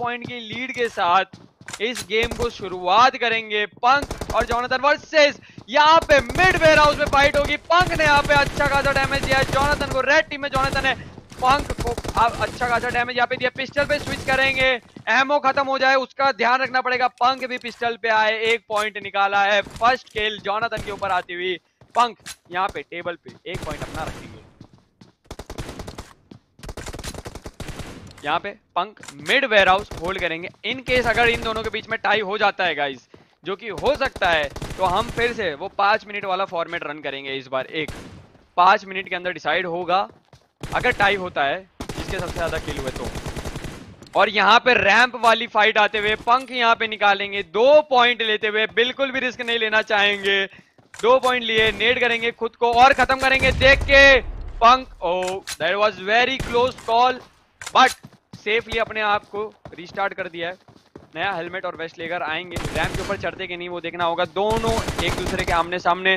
Point की lead के साथ इस गेम को शुरुआत करेंगे पंक और जॉनथन वर्सेस यहाँ पे मिड वेयर हाउस में फाइट होगी। पंक ने यहाँ पे अच्छा खासा डैमेज दिया है। जॉनथन को रेड टीम में जॉनथन है पंक को अब अच्छा खासा डैमेज यहाँ पे दिया। पिस्टल पे स्विच करेंगे। एमओ खत्म हो जाए, उसका ध्यान रखना पड़ेगा। पंक भी पिस्टल पे आए, एक पॉइंट निकाला है। फ़र्स्ट खेल जॉनथन के ऊपर आती हुई। पंक यहाँ पे टेबल पे एक पॉइंट अपना रखेंगे। यहाँ पे Punk mid warehouse hold करेंगे। इन केस अगर इन दोनों के बीच में टाई हो जाता है गाइस जो कि हो सकता है तो हम फिर से वो पाँच मिनट वाला फॉर्मेट रन करेंगे इस बार। एक, पाँच मिनट के अंदर डिसाइड होगा, अगर टाई होता है, जिसके सबसे ज़्यादा किल हुए तो। और यहाँ पे रैंप वाली फाइट आते हुए पंख यहाँ पे निकालेंगे। दो पॉइंट लेते हुए बिल्कुल भी रिस्क नहीं लेना चाहेंगे। दो पॉइंट लिए नेट करेंगे खुद को और खत्म करेंगे। देख के Punk oh that was very close call but safely अपने आप को रिस्टार्ट कर दिया है। नया हेलमेट और वेस्ट लेकर आएँगे। रैम के ऊपर चढ़ते कि नहीं, वो देखना होगा। दोनों एक दूसरे के आमने सामने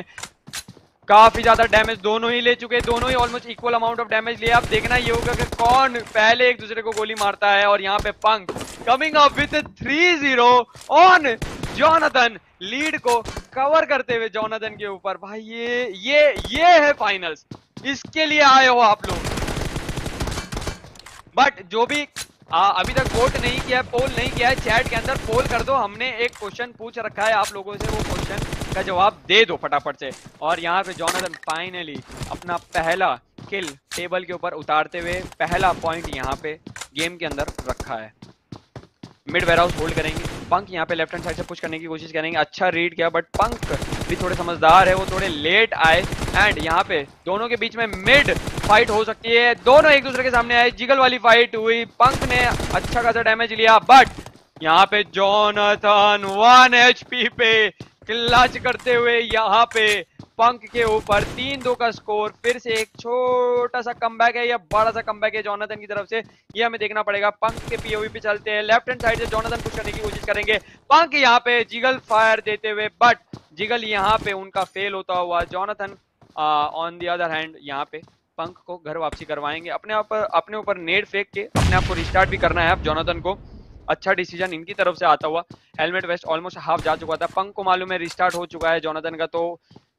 काफ़ी ज़्यादा डैमेज दोनों ही ले चुके हैं। दोनों ही almost equal amount of damage लिया अब देखना ये होगा कि कौन पहले एक दूसरे को गोली मारता है और यहाँ पे Punk coming up with three zero on Jonathan lead को कवर करते हुए जॉनथन के ऊपर। भाई, ये ये ये है फाइनल्स इसके लिए आए हो आप लोग। बट जो भी आ, अभी तक वोट नहीं किया है पोल नहीं किया है चैट के अंदर पोल कर दो। हमने एक क्वेश्चन पूछ रखा है आप लोगों से वो क्वेश्चन का जवाब दे दो फटाफट से। और यहाँ पे जॉनथन फाइनली अपना पहला किल टेबल के ऊपर उतारते हुए पहला पॉइंट यहाँ पे गेम के अंदर रखा है। मिड वेयर हाउस होल्ड करेंगे। पंक यहाँ पे लेफ़्ट हैंड साइड से पुश करने की कोशिश करेंगे। अच्छा रीड किया बट पंक भी थोड़े समझदार है, वो थोड़े लेट आए। एंड यहाँ पे दोनों के बीच में मिड फाइट हो सकती है। दोनों एक दूसरे के सामने आए। जिगल वाली फाइट हुई। पंख ने अच्छा खासा डैमेज लिया। बट यहाँ पे जॉनथन वन एचपी पे क्लच करते हुए यहाँ पे पंक के ऊपर तीन दो का स्कोर फिर से एक छोटा सा कम है। या बड़ा सा कम है जॉनथन की तरफ़ से। ये हमें देखना पड़ेगा। पंक के पीओवी पे चलते हैं। लेफ़्ट हैंड साइड से जॉनथन पुश करने की कोशिश करेंगे। पंक यहाँ पे जिगल फायर देते हुए। बट जिगल यहाँ पे उनका फेल होता हुआ Jonathan on the other hand यहाँ पे पंख को घर वापसी करवाएँगे। अपने आप अपने ऊपर नेट फेंक के अपने आप को रिस्टार्ट भी करना है अब जॉनथन को। अच्छा डिसीज़न इनकी तरफ़ से आता हुआ। हेलमेट वेस्ट ऑलमोस्ट हाफ़ जा चुका था। पंख को मालूम है रिस्टार्ट हो चुका है जॉनथन का तो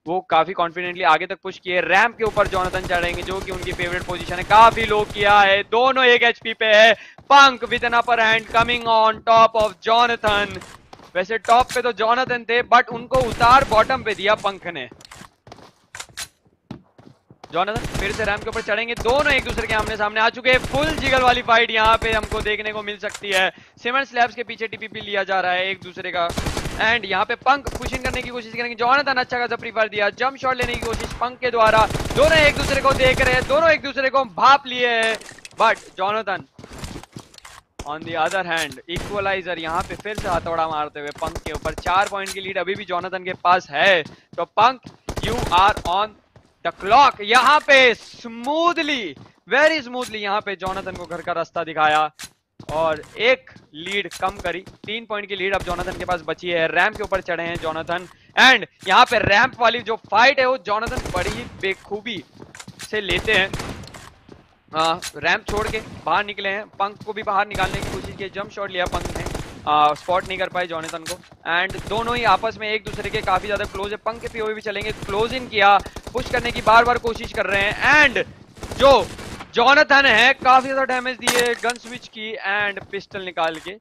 वो काफ़ी कॉन्फिडेंटली आगे तक पुश किए। रैंप के ऊपर जॉनथन चढ़ेंगे, जो कि उनकी फेवरेट पोजीशन है। काफ़ी लो किया है। दोनों एक एचपी पे है। Punk with an upper hand coming on top of Jonathan वैसे टॉप पे तो जॉनथन थे बट उनको उतार बॉटम पे दिया पंख ने। जॉनथन फिर से रैम के ऊपर चढ़ेंगे। दोनों एक दूसरे के आमने सामने आ चुके हैं। फुल जिगल वाली फाइट यहाँ पे हमको देखने को मिल सकती है। सीमेंट स्लैब्स के पीछे टीपीपी लिया जा रहा है एक दूसरे का। एंड यहाँ पे पंक पुशिंग करने की कोशिश करेंगे। जॉनथन अच्छा खासा प्रीफर दिया। जंप शॉट लेने की कोशिश पंख के द्वारा। दोनों एक दूसरे को देख रहे हैं। दोनों एक दूसरे को भाप लिए है। But Jonathan on the other hand equaliser यहाँ पे फिर से हथौड़ा मारते हुए पंक के ऊपर। चार पॉइंट की लीड अभी भी जॉनथन के पास है। तो Punk you are on the clock यहाँ पे स्मूथली वेरी स्मूथली यहाँ पे जॉनथन को घर का रास्ता दिखाया। और एक लीड कम करी। तीन पॉइंट की लीड अब जॉनथन के पास बची है। रैंप के ऊपर चढ़े हैं जॉनथन एंड यहाँ पे रैम्प वाली जो फाइट है, वो जॉनथन बड़ी ही बेखूबी से लेते हैं। रैंप छोड़ के बाहर निकले हैं। पंख को भी बाहर निकालने की कोशिश की। जंप शॉट लिया पंख ने। स्पॉट नहीं कर पाए जॉनथन को। एंड दोनों ही आपस में एक दूसरे के काफ़ी ज़्यादा क्लोज है। पंख के पीओवी भी चलेंगे। क्लोज इन किया। पुश करने की बार बार कोशिश कर रहे हैं। एंड जो जॉनथन है, काफ़ी ज़्यादा डैमेज दिए। गन स्विच की एंड पिस्टल निकाल के।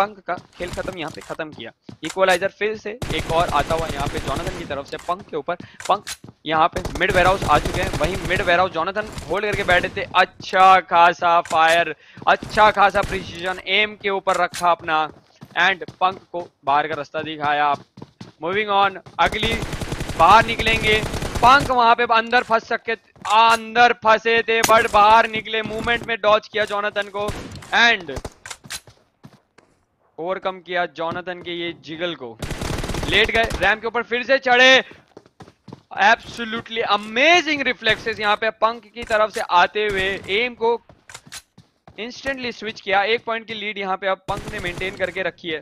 पंक का खेल खत्म, यहाँ पे खत्म किया। इक्वलाइजर फिर से एक और आता हुआ यहाँ पे जॉनथन की तरफ़ से पंक के ऊपर। पंक यहाँ पे मिड वेयरहाउस आ चुके हैं। वही मिड वेयरहाउस जॉनथन होल्ड करके बैठे थे। अच्छा खासा फायर अच्छा खासा प्रिसीजन एम के ऊपर रखा अपना। एंड पंक को बाहर का रास्ता दिखाया। आप मूविंग ऑन अगली बाहर निकलेंगे। पंक वहाँ पे अंदर फंस सके अंदर फंसे थे बट बाहर निकले। मूवमेंट में डॉच किया जॉनथन को। एंड ओवरकम किया जॉनथन के ये जिगल को। लेट गए रैम के ऊपर फिर से चढ़े। एब्सोल्युटली अमेजिंग रिफ्लेक्सेस यहाँ पे पंख की तरफ़ से आते हुए एम को इंस्टेंटली स्विच किया। एक पॉइंट की लीड यहाँ पे अब पंक ने मेंटेन करके रखी है।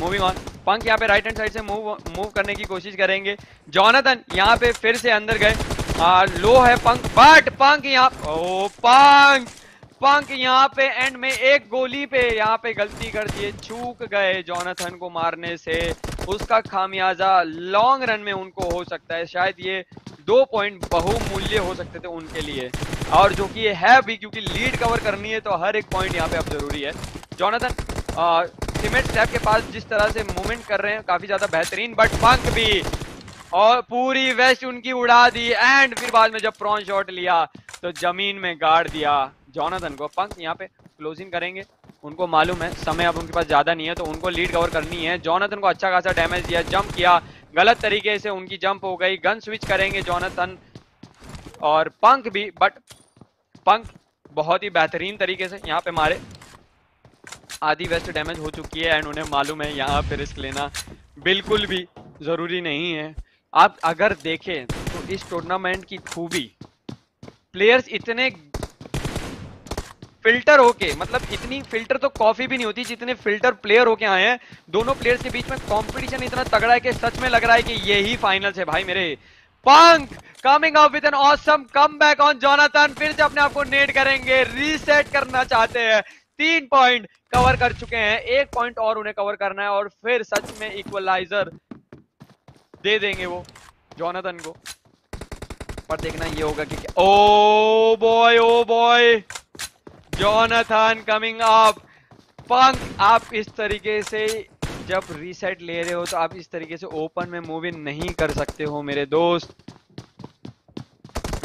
मूविंग ऑन पंख यहाँ पे राइट हैंड साइड से मूव मूव करने की कोशिश करेंगे। जॉनथन यहाँ पे फिर से अंदर गए। आ, लो है पंख बट पंक यहाँ ओ पंक पंक यहाँ पे एंड में एक गोली पे यहाँ पे गलती कर दिए, चूक गए जोनाथन को मारने से। उसका खामियाजा लॉन्ग रन में उनको हो सकता है। शायद ये दो पॉइंट बहुमूल्य हो सकते थे उनके लिए। और जो कि ये है भी, क्योंकि लीड कवर करनी है तो हर एक पॉइंट यहाँ पे अब ज़रूरी है। जोनाथन सीमेंट स्लैब के पास जिस तरह से मूवमेंट कर रहे हैं, काफ़ी ज़्यादा बेहतरीन बट पंक भी और पूरी वेस्ट उनकी उड़ा दी एंड फिर बाद में जब प्रॉन शॉट लिया तो ज़मीन में गाड़ दिया। जॉनाथन को पंख यहाँ पे क्लोजिंग करेंगे। उनको मालूम है, समय अब उनके पास ज़्यादा नहीं है तो उनको लीड कवर करनी है। जॉनाथन को अच्छा खासा डैमेज दिया जंप किया। गलत तरीके से उनकी जंप हो गई। गन स्विच करेंगे जॉनाथन और पंख भी बट पंख बहुत ही बेहतरीन तरीके से यहाँ पे मारे। आधी वेस्ट डैमेज हो चुकी है एंड उन्हें मालूम है, यहाँ पे रिस्क लेना बिल्कुल भी ज़रूरी नहीं है। आप अगर देखें तो इस टूर्नामेंट की खूबी प्लेयर्स इतने फ़िल्टर होके मतलब इतनी फ़िल्टर तो कॉफ़ी भी नहीं होती, जितने फ़िल्टर प्लेयर होके आए हैं, दोनों प्लेयर्स के बीच में कंपटीशन इतना तगड़ा है कि सच में लग रहा है कि यही फाइनल्स है। भाई मेरे Punk coming up with an awesome comeback on Jonathan फिर से अपने आप को नेट करेंगे रीसेट करना चाहते हैं। तीन पॉइंट कवर कर चुके हैं, एक पॉइंट और उन्हें कवर करना है, और फिर सच में इक्वलाइजर दे देंगे वो जोनाथन को। पर देखना ये होगा कि ओ boy oh boy Jonathan coming up Punk आप इस तरीके से जब रीसेट ले रहे हो तो आप इस तरीके से ओपन में मूव इन नहीं कर सकते हो मेरे दोस्त।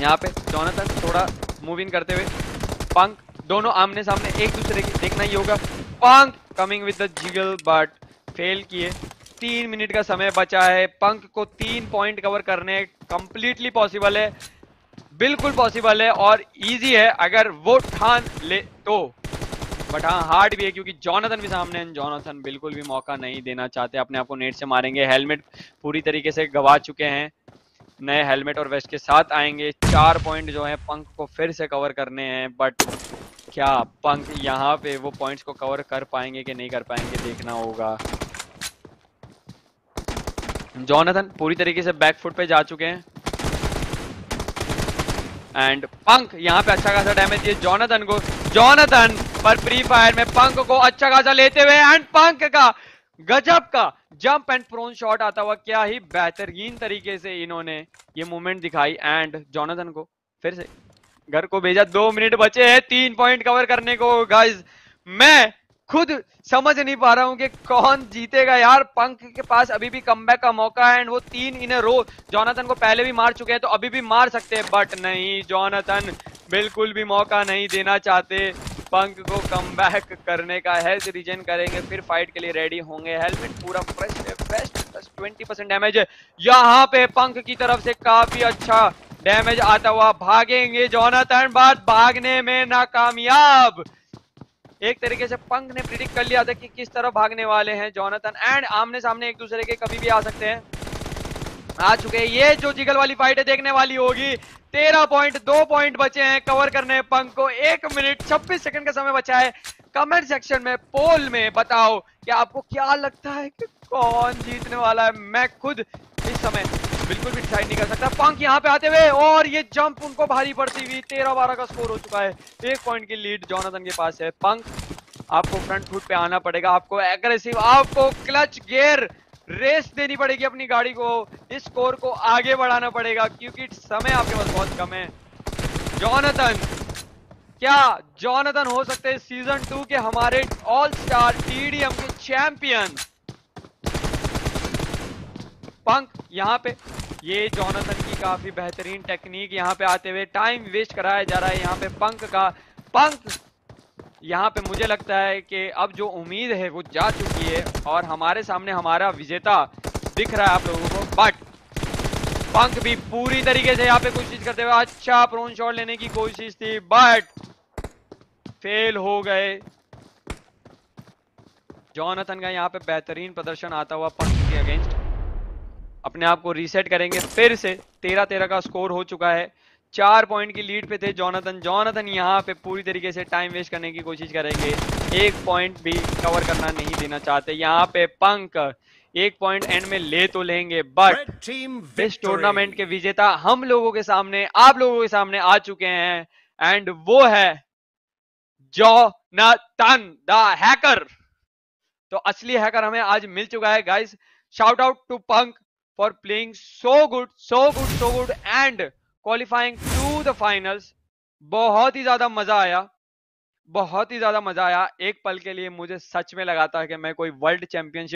यहाँ पे जोनाथन थोड़ा मूव इन करते हुए। पंक दोनों आमने सामने एक दूसरे की देखना ही होगा। Punk coming with the jiggle but fail किए। तीन मिनट का समय बचा है। पंक को तीन पॉइंट कवर करने कंप्लीटली पॉसिबल है। बिल्कुल पॉसिबल है और इजी है अगर वो ठान ले तो। बट हाँ हार्ड भी है क्योंकि जॉनथन भी सामने हैं। जॉनथन बिल्कुल भी मौका नहीं देना चाहते। अपने आप को नेट से मारेंगे। हेलमेट पूरी तरीके से गवा चुके हैं। नए हेलमेट और वेस्ट के साथ आएँगे। चार पॉइंट जो है पंख को फिर से कवर करने हैं। बट क्या पंख यहाँ पे वो पॉइंट्स को कवर कर पाएँगे कि नहीं कर पाएँगे, देखना होगा। जॉनथन पूरी तरीके से बैक फुट पे जा चुके हैं। एंड पंख यहाँ पे अच्छा खासा डैमेज दिए जॉनथन को। जॉनथन पर फ्री फायर में पंक को अच्छा खासा लेते हुए एंड पंख का गजब का जंप एंड प्रोन शॉट आता हुआ। क्या ही बेहतरीन तरीके से इन्होंने ये मूवमेंट दिखाई एंड जॉनथन को फिर से। घर को भेजा, दो मिनट बचे हैं, तीन पॉइंट कवर करने को। गाइज़ मैं खुद समझ नहीं पा रहा हूँ कि कौन जीतेगा। यार, पंख के पास अभी भी कम का मौका है एंड वो तीन इन रो जॉनथन को पहले भी मार चुके हैं तो अभी भी मार सकते हैं बट नहीं जॉनथन बिल्कुल भी मौका नहीं देना चाहते। पंख को कम करने का हेल्थ रिजन करेंगे, फिर फाइट के लिए रेडी होंगे। हेलमेट पूरा फ्रेश है best plus twenty percent damage है यहाँ पे पंख की तरफ़ से काफ़ी अच्छा डैमेज आता हुआ। भागेंगे जॉनथन बाद भागने में नाकामयाब। एक तरीके से पंख ने प्रिडिक्ट कर लिया था कि किस तरह भागने वाले हैं जॉनथन एंड आमने सामने एक दूसरे के कभी भी आ सकते हैं। आ चुके हैं। ये जो जिगल वाली फाइट है, देखने वाली होगी। तेरह पॉइंट दो पॉइंट बचे हैं कवर करने पंख को। एक मिनट छब्बीस सेकंड का समय बचा है। कमेंट सेक्शन में पोल में बताओ कि आपको क्या लगता है कि कौन जीतने वाला है। मैं खुद इस समय बिल्कुल भी डिसाइड नहीं कर सकता। पंख यहाँ पे आते हुए, और ये जंप उनको भारी पड़ती हुई, तेरह बारह का स्कोर हो चुका है। एक पॉइंट की लीड जॉनथन के पास है। पंक आपको फ्रंट फुट पे आना पड़ेगा। आपको एग्रेसिव आपको क्लच गेयर रेस देनी पड़ेगी अपनी गाड़ी को। इस स्कोर को आगे बढ़ाना पड़ेगा, क्योंकि समय आपके पास बहुत कम है। जॉनथन क्या जॉनथन हो सकते हैं सीज़न टू के हमारे ऑल स्टार टीडीएम के चैंपियन पंक यहाँ पे, ये जॉनथन की काफ़ी बेहतरीन टेक्निक यहाँ पे आते हुए टाइम वेस्ट कराया जा रहा है। यहाँ पे पंख का, पंख, यहाँ पे मुझे लगता है कि अब जो उम्मीद है वो जा चुकी है और हमारे सामने हमारा विजेता दिख रहा है आप लोगों को। बट पंख भी पूरी तरीके से यहाँ पे कोशिश करते हुए अच्छा प्रोन शॉट लेने की कोशिश थी बट फेल हो गए। जॉनथन का यहाँ पे बेहतरीन प्रदर्शन आता हुआ पंख के अगेंस्ट अपने आप को रीसेट करेंगे फिर से तेरह तेरह का स्कोर हो चुका है। चार पॉइंट की लीड पे थे जॉनथन जॉनथन यहाँ पे पूरी तरीके से टाइम वेस्ट करने की कोशिश करेंगे। एक पॉइंट भी कवर करना नहीं देना चाहते। यहाँ पे पंक एक पॉइंट एंड में ले तो लेंगे बट इस टूर्नामेंट के विजेता हम लोगों के सामने आप लोगों के सामने आ चुके हैं। एंड वो है जोनाथन द हैकर तो असली हैकर हमें आज मिल चुका है guys shout out to Punk for playing so good so good so good and qualifying to the finals बहुत ही ज़्यादा मज़ा आया। बहुत ही ज़्यादा मज़ा आया। एक पल के लिए मुझे सच में लगा था कि मैं कोई वर्ल्ड चैंपियनशिप